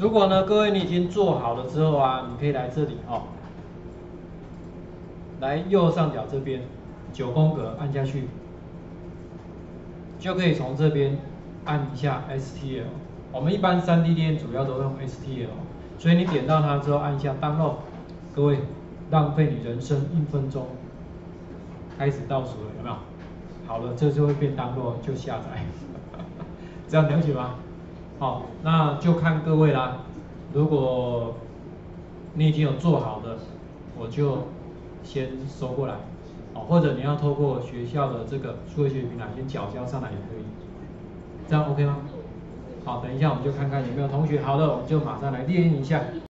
如果呢，各位你已经做好了之后啊，你可以来这里哦，来右上角这边九宫格按下去，就可以从这边按一下 STL。我们一般 3D 店主要都用 STL，所以你点到它之后按一下 download。各位，浪费你人生一分钟，开始倒数了，有没有？好了，这就会变 download 就下载，这样了解吗？好，那就看各位啦。如果你已经有做好的，我就先收过来，哦，或者你要透过学校的这个数学学习平台先缴交上来也可以，这样 OK 吗？好，等一下我们就看看有没有同学好的，我们就马上来练一下。